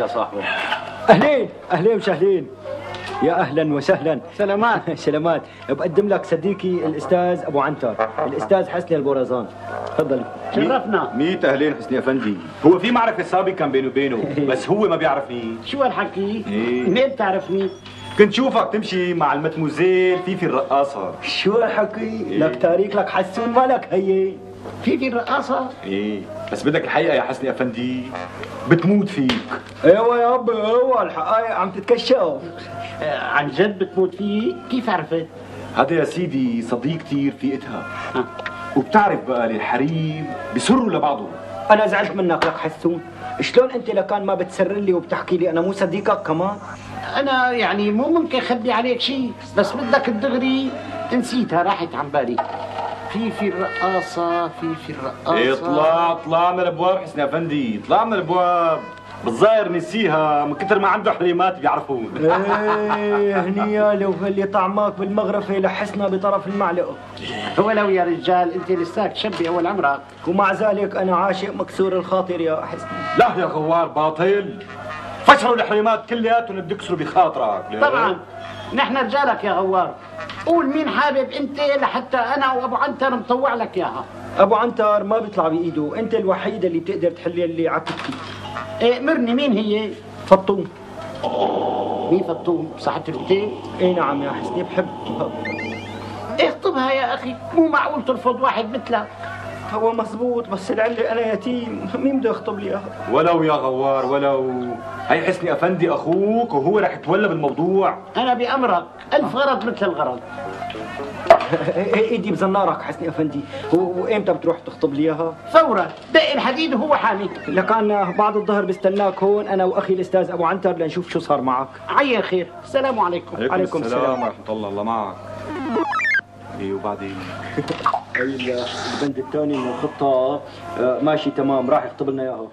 يا صاحبي. أهلين أهلين وسهلين يا أهلا وسهلا. سلامات. سلامات. بقدم لك صديقي الأستاذ أبو عنتر. الأستاذ حسني البورزان. تفضل. شرفنا. مية أهلين حسني افندي هو في معرفة سابقة كان بيني وبينه بس هو ما بيعرفني. شو هالحكي؟ إيه. منين بتعرفني؟ كنت شوفك تمشي مع المتموزيل في في الرقاصة. شو الحكي لك تاريخ لك حسون مالك هي. في في الرقاصة؟ إيه. بس بدك الحقيقة يا حسني افندي بتموت فيك. أيوه يا ابي أيوه الحقائق عم تتكشف. آه عن جد بتموت فيه؟ كيف عرفت؟ هذا يا سيدي صديق في إتها. آه. وبتعرف بقى الحريم بسروا لبعضهم أنا زعلت منك لك حسون. شلون أنت لكان ما بتسر لي وبتحكي لي أنا مو صديقك كمان؟ أنا يعني مو ممكن أخبي عليك شيء بس بدك الدغري نسيتها راحت عن بالي. في في الرقاصة في في الرقاصة إيه طلع طلع من الابواب حسني افندي طلع من الابواب. بالظاهر نسيها من كثر ما عنده حريمات بيعرفون. إيه هنيا لو اللي طعماك بالمغرفه لحسنا بطرف المعلقه ولو يا رجال أنت لساك شبي أول عمرك. ومع ذلك أنا عاشق مكسور الخاطر يا حسني لا يا غوار باطل. فشلوا الحريمات كلياتهم اللي بده يكسروا بخاطرك؟ طبعا. نحن رجالك يا غوار. قول مين حابب انت لحتى أنا وابو عنتر نطوع لك اياها. أبو عنتر ما بيطلع بإيده. أنت الوحيده اللي بتقدر تحل اللي عكتكي إيه مرني. مين هي؟ فطوم. مين فطوم. صحة الاوتيل إي نعم يا حسني بحب اخطبها يا أخي. مو معقول ترفض واحد مثلك. هو مزبوط بس لعلي أنا يتيم. مين بده يخطب لي اياها ولو يا غوار ولو. هي حسني أفندي أخوك وهو رح يتولى بالموضوع. أنا بأمرك ألف غرض مثل الغرض. إيدي بزنارك حسني أفندي. وإمتى بتروح تخطب لي إياها؟ فورا. دق الحديد وهو حامي. لكأن بعد الظهر بستناك هون أنا وأخي الأستاذ أبو عنتر لنشوف شو صار معك. عين خير السلام عليكم. عليكم السلام. ورحمة الله الله معك. إيه وبعدين البند الثاني من الخطة. آه، ماشي تمام. راح يخطب لنا إياها.